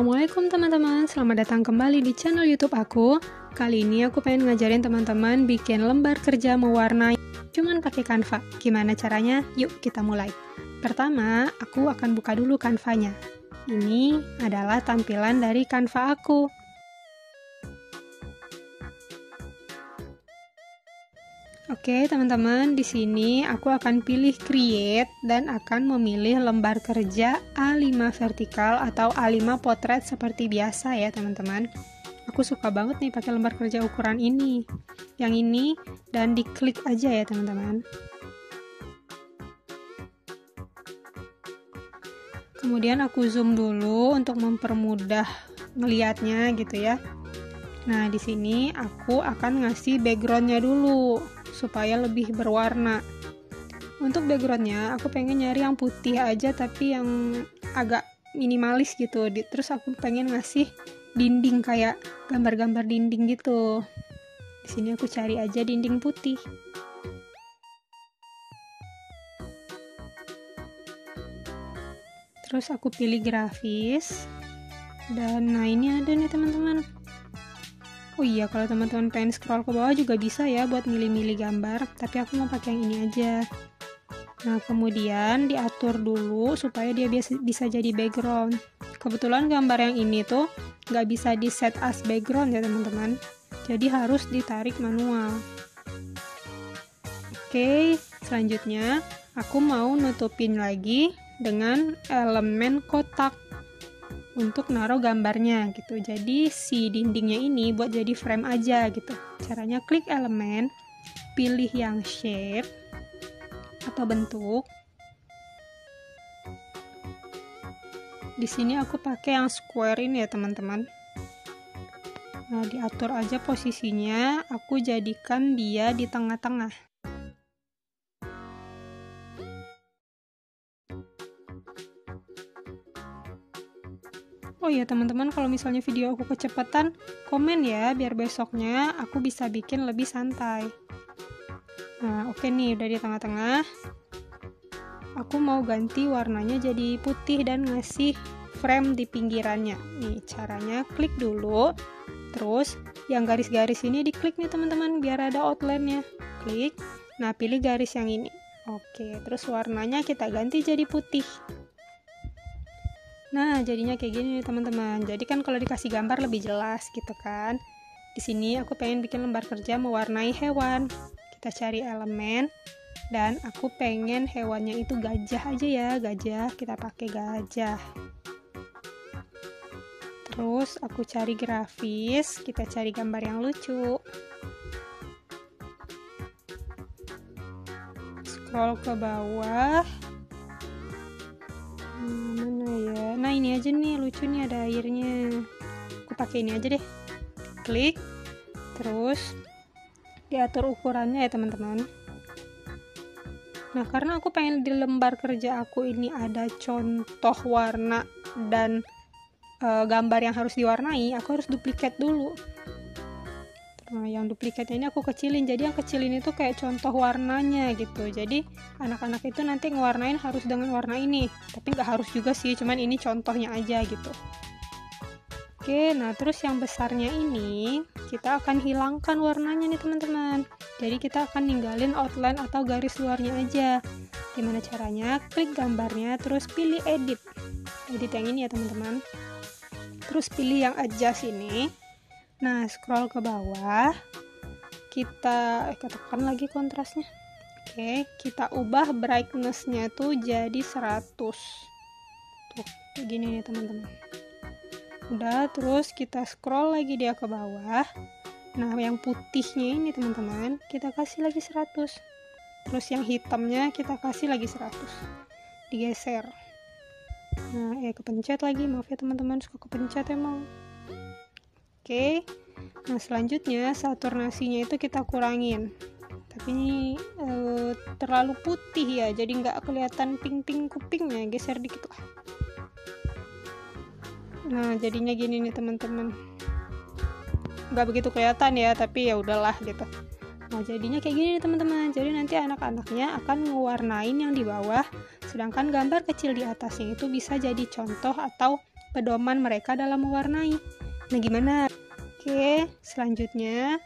Assalamualaikum teman-teman, selamat datang kembali di channel YouTube aku. Kali ini aku pengen ngajarin teman-teman bikin lembar kerja mewarnai cuman pakai Canva. Gimana caranya? Yuk kita mulai. Pertama, aku akan buka dulu Canva-nya. Ini adalah tampilan dari Canva aku. Oke, teman-teman, di sini aku akan pilih create dan akan memilih lembar kerja A5 vertikal atau A5 potret seperti biasa ya, teman-teman. Aku suka banget nih pakai lembar kerja ukuran ini. Yang ini dan diklik aja ya, teman-teman. Kemudian aku zoom dulu untuk mempermudah ngelihatnya gitu ya. Nah, di sini aku akan ngasih backgroundnya dulu supaya lebih berwarna. Untuk backgroundnya aku pengen nyari yang putih aja tapi yang agak minimalis gitu. Terus aku pengen ngasih dinding kayak gambar-gambar dinding gitu. Di sini aku cari aja dinding putih. Terus aku pilih grafis. Dan nah ini ada nih teman-teman Oh iya, kalau teman-teman pengen scroll ke bawah juga bisa ya buat milih-milih gambar, tapi aku mau pakai yang ini aja. Nah, kemudian diatur dulu supaya dia bisa, jadi background. Kebetulan gambar yang ini tuh nggak bisa di set as background ya teman-teman. Jadi harus ditarik manual. Oke, selanjutnya aku mau nutupin lagi dengan elemen kotak untuk naruh gambarnya gitu. Jadi si dindingnya ini buat jadi frame aja gitu. Caranya klik elemen pilih yang shape atau bentuk. Di sini aku pakai yang square ini ya teman-teman. Nah diatur aja posisinya. Aku jadikan dia di tengah-tengah Oh iya teman-teman kalau misalnya video aku kecepatan komen ya biar besoknya aku bisa bikin lebih santai. Nah oke okay nih udah di tengah-tengah. Aku mau ganti warnanya jadi putih dan ngasih frame di pinggirannya. Nih caranya klik dulu. Terus yang garis-garis ini diklik nih teman-teman biar ada outline-nya. Klik. Nah pilih garis yang ini. Oke terus warnanya kita ganti jadi putih. Nah, jadinya kayak gini nih teman-teman. Jadi kan kalau dikasih gambar lebih jelas gitu kan. Di sini aku pengen bikin lembar kerja mewarnai hewan. Kita cari elemen dan aku pengen hewannya itu gajah aja ya, gajah. Kita pakai gajah. Terus aku cari grafis, kita cari gambar yang lucu. Scroll ke bawah. Aja nih lucu nih ada airnya. Aku pakai ini aja deh. Klik. Terus diatur ukurannya ya teman-teman. Nah karena aku pengen di lembar kerja aku ini ada contoh warna dan e, gambar yang harus diwarnai aku harus duplikat dulu Nah, yang duplikatnya ini aku kecilin. Jadi yang kecilin itu kayak contoh warnanya gitu. Jadi anak-anak itu nanti ngewarnain harus dengan warna ini. Tapi nggak harus juga sih, cuman ini contohnya aja gitu. Oke, nah terus yang besarnya ini kita akan hilangkan warnanya nih teman-teman. Jadi kita akan ninggalin outline atau garis luarnya aja. Gimana caranya? Klik gambarnya, terus pilih edit. Edit yang ini ya teman-teman. Terus pilih yang adjust ini Nah, scroll ke bawah. Kita eh, lagi kontrasnya. Oke, kita ubah brightness-nya tuh jadi 100. Tuh, kayak gini nih teman-teman. Udah, terus kita scroll lagi dia ke bawah. Nah, yang putihnya ini teman-teman, kita kasih lagi 100. Terus yang hitamnya kita kasih lagi 100. Digeser. Nah, eh kepencet lagi. Maaf ya teman-teman, suka kepencet emang. Oke. Nah, selanjutnya saturnasinya itu kita kurangin. Tapi ini e, terlalu putih ya, jadi nggak kelihatan pink-pink kupingnya. Geser dikit lah. Nah, jadinya gini nih teman-teman. Nggak begitu kelihatan ya, tapi ya udahlah gitu. Nah, jadinya kayak gini nih teman-teman. Jadi nanti anak-anaknya akan mewarnain yang di bawah, sedangkan gambar kecil di atasnya itu bisa jadi contoh atau pedoman mereka dalam mewarnai. Nah, gimana? Oke, selanjutnya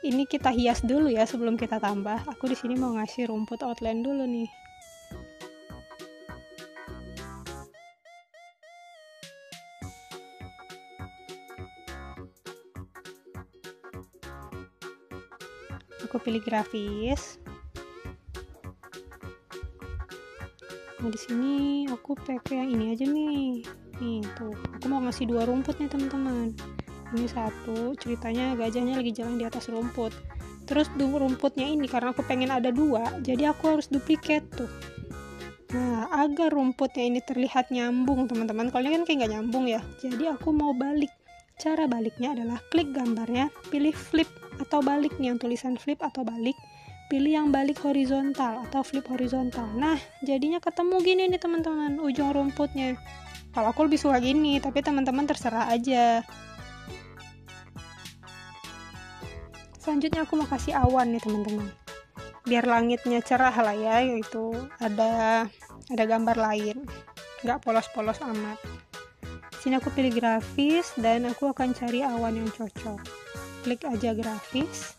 ini kita hias dulu ya sebelum kita tambah. Aku di sini mau ngasih rumput outline dulu nih. Aku pilih grafis. Nah, di sini aku pakai yang ini aja nih. Nih, tuh. Aku mau ngasih dua rumput nih, teman-teman ini satu ceritanya gajahnya lagi jalan di atas rumput. Terus rumputnya ini karena aku pengen ada dua jadi aku harus duplikat tuh. Nah agar rumputnya ini terlihat nyambung teman-teman. Kalau ini kan kayak nggak nyambung ya. Jadi aku mau balik. Cara baliknya adalah klik gambarnya pilih flip atau balik nih yang tulisan flip atau balik pilih yang balik horizontal atau flip horizontal. Nah jadinya ketemu gini nih teman-teman ujung rumputnya. Kalau aku lebih suka gini tapi teman-teman terserah aja selanjutnya aku mau kasih awan nih teman-teman. Biar langitnya cerah lah ya yaitu ada ada gambar lain. Nggak polos-polos amat. Sini aku pilih grafis dan aku akan cari awan yang cocok. Klik aja grafis.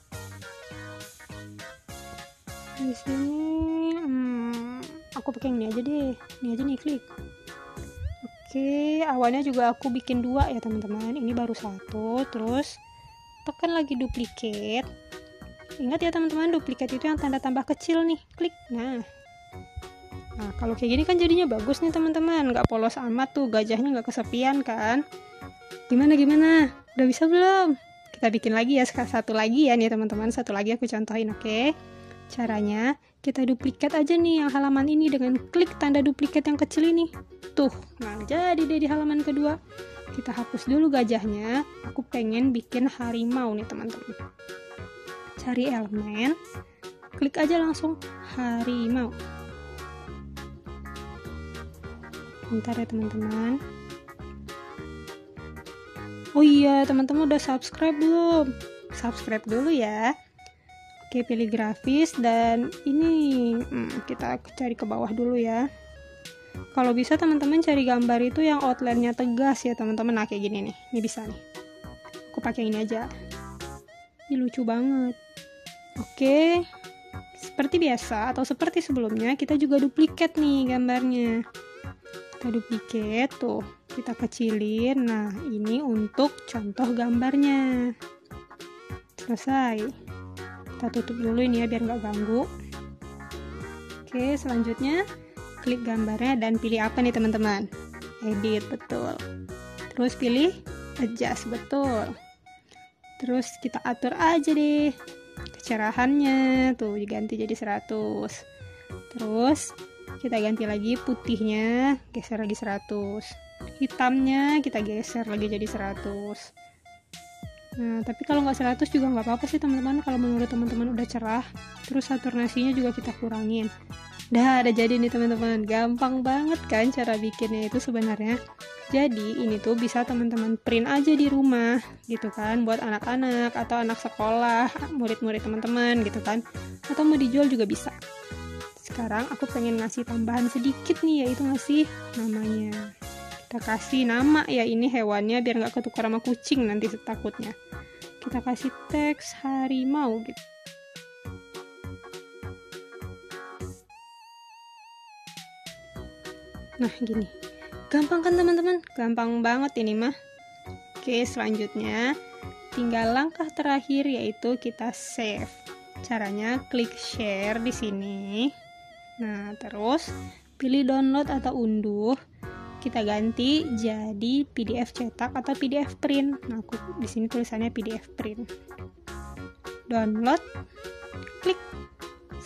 Di sini hmm, aku pakai ini aja deh. Ini aja nih klik. Oke awannya juga aku bikin dua ya teman-teman. Ini baru satu terus tekan lagi duplicate ingat ya teman-teman duplicate itu yang tanda tambah kecil nih. Klik. Nah. Nah kalau kayak gini kan jadinya bagus nih teman-teman. Nggak polos amat tuh gajahnya nggak kesepian kan? Gimana gimana? Udah bisa belum? Kita bikin lagi ya satu lagi ya nih teman-teman. Satu lagi aku contohin oke? Okay? caranya kita duplikat aja nih yang halaman ini dengan klik tanda duplikat yang kecil ini. Tuh nah jadi deh di halaman kedua kita hapus dulu gajahnya. Aku pengen bikin harimau nih teman-teman. Cari elemen. Klik aja langsung harimau. Bentar ya teman-teman. Oh iya teman-teman udah subscribe belum? Subscribe dulu ya. Oke pilih grafis dan ini. Hmm, kita cari ke bawah dulu ya kalau bisa teman-teman cari gambar itu yang outline-nya tegas ya teman-teman. Nah kayak gini nih. Ini bisa nih. Aku pakai ini aja. Ini lucu banget. Oke. Seperti biasa atau seperti sebelumnya kita juga duplikat nih gambarnya. Kita duplikat. Tuh kita kecilin. Nah ini untuk contoh gambarnya. Selesai. Kita tutup dulu ini ya biar nggak ganggu. Oke selanjutnya klik gambarnya dan pilih apa nih teman-teman? Edit betul. Terus pilih adjust betul. Terus kita atur aja deh kecerahannya. Tuh diganti jadi 100 terus kita ganti lagi putihnya geser lagi 100 hitamnya kita geser lagi jadi 100 Nah, tapi kalau nggak 100 juga nggak apa-apa sih teman-teman. Kalau menurut teman-teman udah cerah. Terus saturnasinya juga kita kurangin. Dah ada jadi nih teman-teman, gampang banget kan cara bikinnya itu sebenarnya. Jadi ini tuh bisa teman-teman print aja di rumah gitu kan buat anak-anak atau anak sekolah, murid-murid teman-teman gitu kan. Atau mau dijual juga bisa. Sekarang aku pengen ngasih tambahan sedikit nih yaitu ngasih namanya. Kita kasih nama ya ini hewannya biar nggak ketukar sama kucing nanti takutnya. Kita kasih teks harimau gitu. Nah, gini. Gampang kan teman-teman? Gampang banget ini mah. Oke, selanjutnya tinggal langkah terakhir yaitu kita save. Caranya klik share di sini. Nah, terus pilih download atau unduh. Kita ganti jadi PDF cetak atau PDF print. Nah, aku di sini tulisannya PDF print. Download, klik,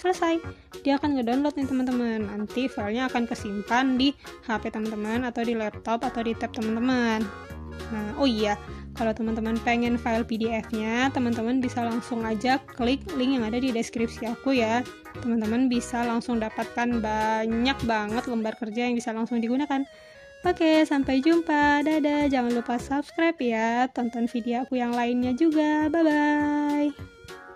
selesai dia akan ngedownload nih teman-teman nanti filenya akan kesimpan di HP teman-teman atau di laptop atau di tab teman-teman nah oh iya kalau teman-teman pengen file PDF-nya teman-teman bisa langsung aja klik link yang ada di deskripsi aku ya teman-teman bisa langsung dapatkan banyak banget lembar kerja yang bisa langsung digunakan Oke, sampai jumpa. Dadah. Jangan lupa subscribe ya. Tonton video aku yang lainnya juga. Bye bye.